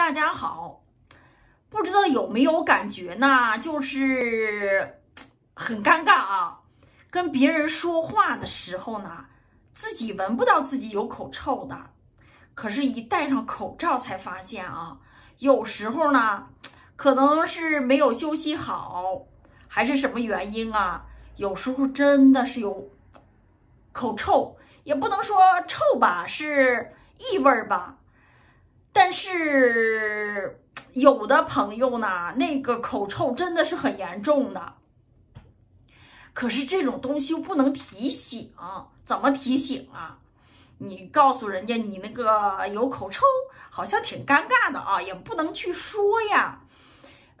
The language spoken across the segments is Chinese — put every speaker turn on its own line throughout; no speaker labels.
大家好，不知道有没有感觉呢？就是很尴尬啊，跟别人说话的时候呢，自己闻不到自己有口臭的，可是，一戴上口罩才发现啊，有时候呢，可能是没有休息好，还是什么原因啊？有时候真的是有口臭，也不能说臭吧，是异味吧。但是有的朋友呢，那个口臭真的是很严重的。可是这种东西又不能提醒，怎么提醒啊？你告诉人家你那个有口臭，好像挺尴尬的啊，也不能去说呀。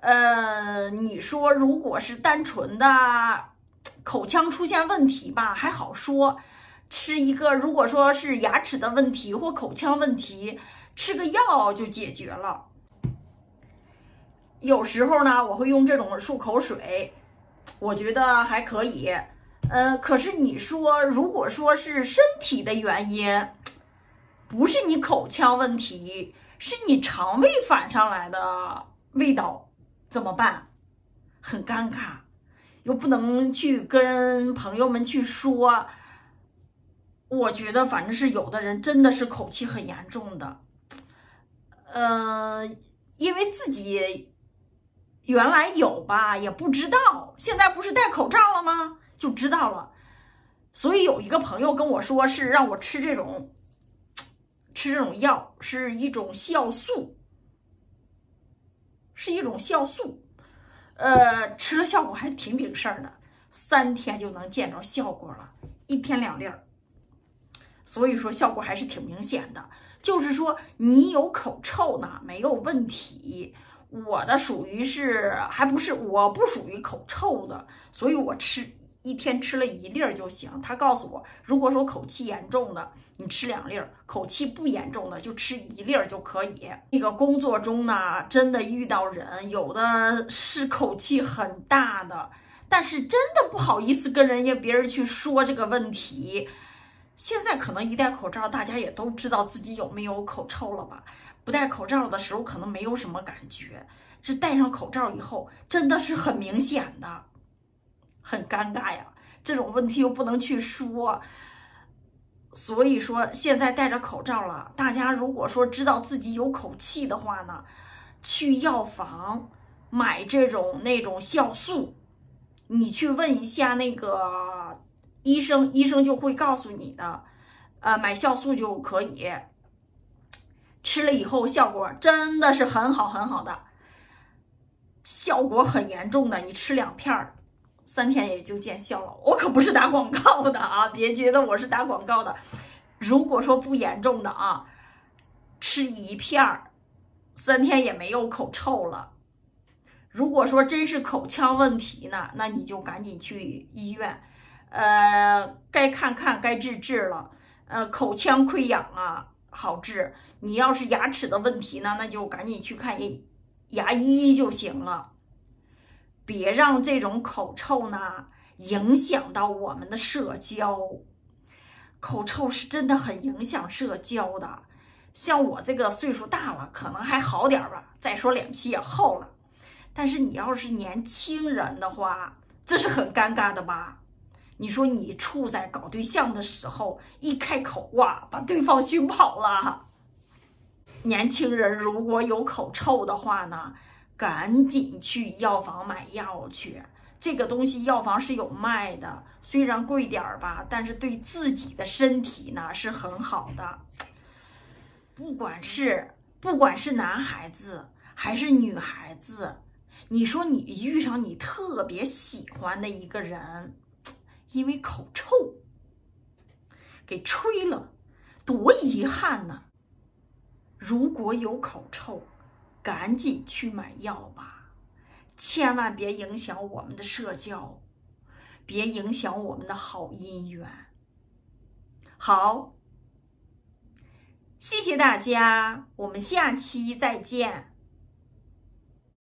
呃，你说如果是单纯的口腔出现问题吧，还好说，吃一个；如果说是牙齿的问题或口腔问题。吃个药就解决了。有时候呢，我会用这种漱口水，我觉得还可以。呃，可是你说，如果说是身体的原因，不是你口腔问题，是你肠胃反上来的味道，怎么办？很尴尬，又不能去跟朋友们去说。我觉得，反正是有的人真的是口气很严重的。嗯，因为自己原来有吧，也不知道，现在不是戴口罩了吗？就知道了。所以有一个朋友跟我说，是让我吃这种吃这种药，是一种酵素，是一种酵素。呃，吃了效果还挺顶事儿的，三天就能见着效果了，一天两粒儿。所以说效果还是挺明显的。就是说，你有口臭呢，没有问题。我的属于是还不是，我不属于口臭的，所以我吃一天吃了一粒儿就行。他告诉我，如果说口气严重的，你吃两粒儿；口气不严重的，就吃一粒儿就可以。那个工作中呢，真的遇到人，有的是口气很大的，但是真的不好意思跟人家别人去说这个问题。现在可能一戴口罩，大家也都知道自己有没有口臭了吧？不戴口罩的时候可能没有什么感觉，这戴上口罩以后真的是很明显的，很尴尬呀。这种问题又不能去说，所以说现在戴着口罩了。大家如果说知道自己有口气的话呢，去药房买这种那种酵素，你去问一下那个。医生，医生就会告诉你的，呃，买酵素就可以，吃了以后效果真的是很好很好的，效果很严重的，你吃两片儿，三天也就见效了。我可不是打广告的啊，别觉得我是打广告的。如果说不严重的啊，吃一片儿，三天也没有口臭了。如果说真是口腔问题呢，那你就赶紧去医院。呃，该看看，该治治了。呃，口腔溃疡啊，好治。你要是牙齿的问题呢，那就赶紧去看牙牙医就行了。别让这种口臭呢影响到我们的社交。口臭是真的很影响社交的。像我这个岁数大了，可能还好点吧。再说脸皮也厚了。但是你要是年轻人的话，这是很尴尬的吧？你说你处在搞对象的时候，一开口哇，把对方熏跑了。年轻人如果有口臭的话呢，赶紧去药房买药去。这个东西药房是有卖的，虽然贵点儿吧，但是对自己的身体呢是很好的。不管是不管是男孩子还是女孩子，你说你遇上你特别喜欢的一个人。因为口臭给吹了，多遗憾呢！如果有口臭，赶紧去买药吧，千万别影响我们的社交，别影响我们的好姻缘。好，谢谢大家，我们下期再见。